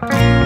Bye.